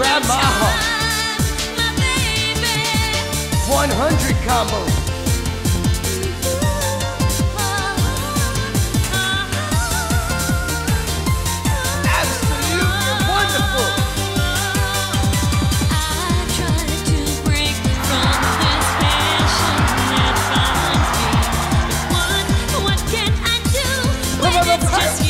grab my heart. 100 combo. Absolutely wonderful. What just you?